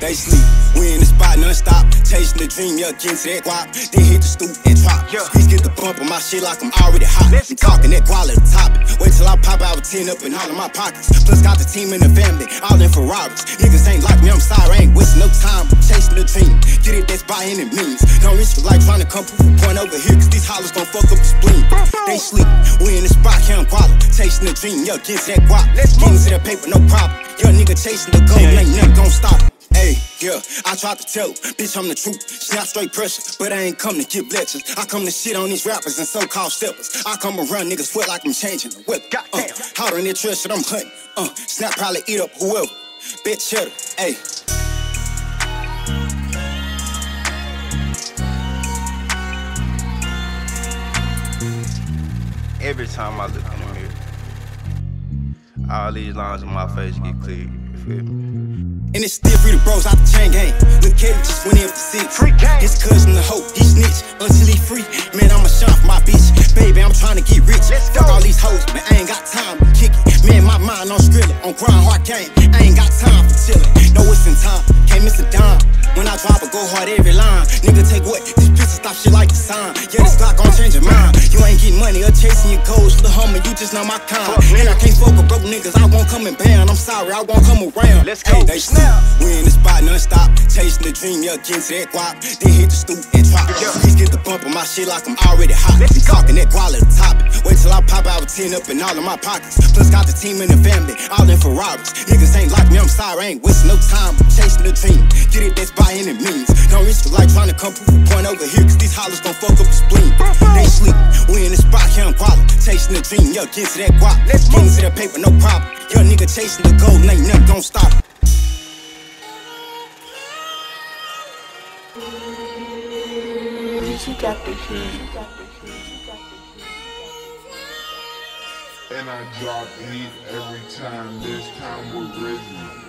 They sleep, we in the spot non-stop. Chasing the dream, yeah, getting to that guap. Then hit the stoop and drop. Yeah. Squeeze get the bump on my shit like I'm already hot. Let's I'm talking that quality topic. Wait till I pop out with 10 up in all of my pockets. Plus got the team and the family, all in Ferraris Niggas ain't like me, I'm sorry, I ain't wasting no time Chasing the dream, get it, that's by any means. Don't risk it like trying to come from a point over here Cause these hollers gon' fuck up the spleen They sleep, we in the spot, counting quality. Chasing the dream, yeah, get to that guap. Let's Getting move. to that paper, no problem. Your nigga chasing the goal, Yeah. ain't nothing gon' stop yeah, I tried to tell, bitch, I'm the truth. Snap straight pressure, but I ain't come to give lectures. I come to shit on these rappers and so-called steppers. I come around niggas sweat like I'm changing the weather. Uh, Goddamn. hotter than that trash shit I'm hunting. Uh, snap probably eat up whoever. Bitch, cheddar, hey. Every time I look in the mirror, all these lines on my face get clear. You feel me? And it's still free to bros out the chain gang. Look, Katie just went in for six. Free gang. His cousin the hoe, he snitch until he free. Man, I'm a shot for my bitch. Baby, I'm trying to get rich. Let's Fuck go. all these hoes, man, I ain't got time to kick it. Man, my mind on Skrilla, on grind hard game. I ain't got time for chillin'. No, it's in time, can't miss a dime. When I drop, I go hard every line. Nigga, take what? This stop shit like the sign. Yeah, this Glock gon' change your mind. You ain't getting money or chasing your goals. The hummer, you just not my kind. And I can't fuck with broke niggas. I won't come and ban. I'm sorry, I won't come around. Let's go. Hey, they Snap. We in the spot non-stop, chasing the dream, yeah, getting to that guap. Then hit the stoop and drop. Yeah. Please get the bump on my shit like I'm already hot. Let's go. talking that quality topic. Wait till I pop out with 10 up in all of my pockets. Plus got the team and the family, all in Ferraris. Niggas ain't like me, I'm sorry, I ain't wasting no time. I'm chasing the dream, get it, that's by any means. Don't risk it like trying to come proof a point over here, cause these hollers gon' fuck up the spleen. They sleep, we in the spot, counting quality. Chasing the dream, yeah, get to that guap. Let's Getting move. to that paper, no problem. Young nigga chasing the goal, and ain't nothing gon' stop. it. You got the heat. And I drop heat every time, this time we're risen.